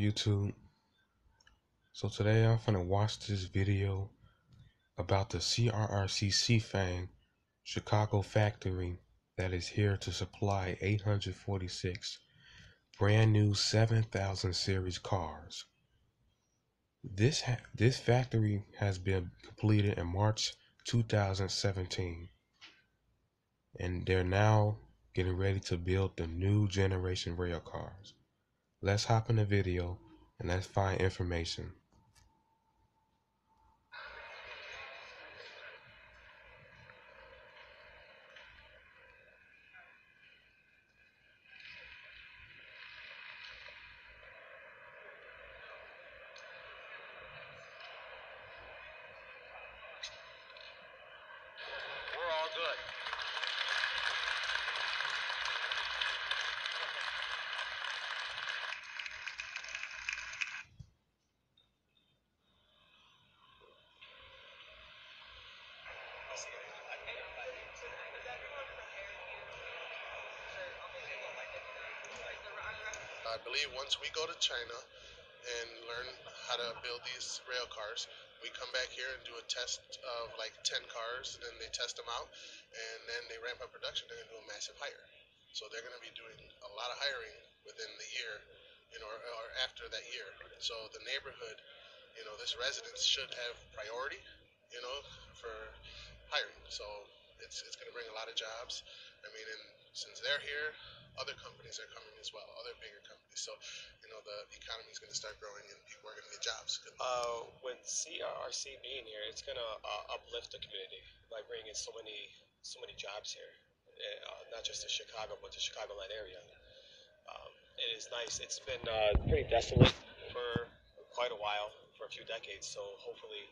YouTube? So today I'm gonna watch this video about the CRRC Sifang Chicago factory that is here to supply 846 brand new 7000 series cars. This this factory has been completed in March 2017 and they're now getting ready to build the new generation rail cars. Let's hop in the video and let's find information. I believe once we go to China and learn how to build these rail cars, we come back here and do a test of like 10 cars, and then they test them out, and then they ramp up production. To do a massive hire. So they're going to be doing a lot of hiring within the year, you know, or, or after that year. So the neighborhood, you know, this residence should have priority, you know, for hiring. So it's it's going to bring a lot of jobs. I mean, and since they're here, other companies are coming as well, other bigger companies. So, you know, the economy is going to start growing and people are going to get jobs. Uh, with CRRC being here, it's gonna uh, uplift the community by bringing so many so many jobs here, uh, not just to Chicago, but to Chicagoland area. Um, it is nice. It's been uh, pretty desolate for quite a while, for a few decades. So hopefully,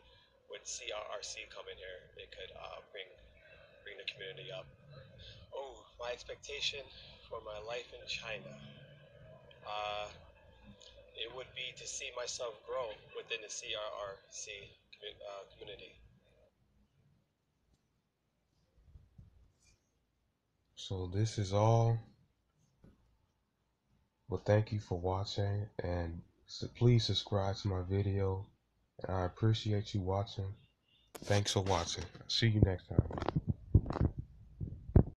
with CRRC coming here, it could uh, bring bring the community up. Oh, my expectation for my life in China. Uh, it would be to see myself grow within the CRRC uh, community. So this is all. Well, thank you for watching and please subscribe to my video. And I appreciate you watching. Thanks for watching. See you next time.